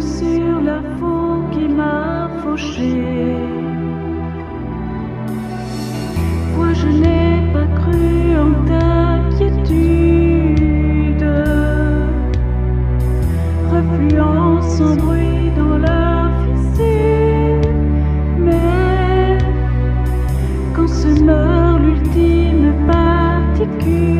sur la faute qui m'a fauché. Moi je n'ai pas cru en ta piétude, refluant sans bruit dans la fissure. Mais quand se meurt l'ultime particule,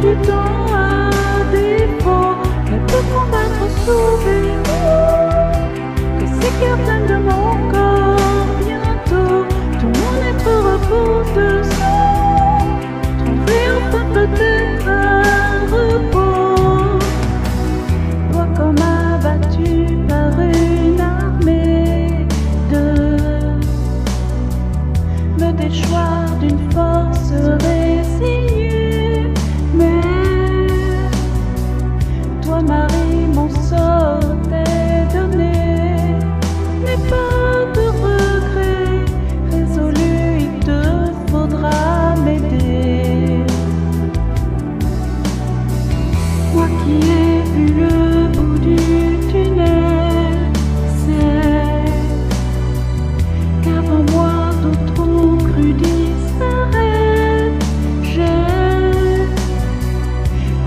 du temps à défaut ne peut combattre sauver que s'écartène de mon corps bientôt tout mon être repose de son trouver enfin peut-être un repos. Toi comme abattu par une armée de me déchoir d'une force résignée.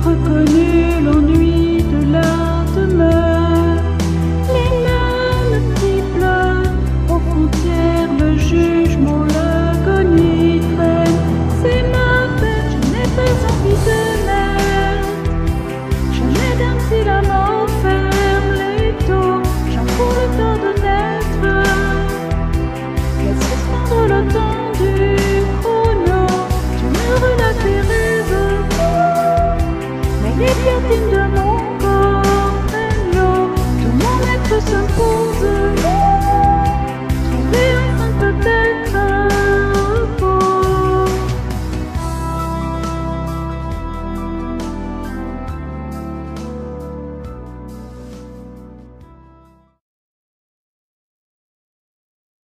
reconnu. you can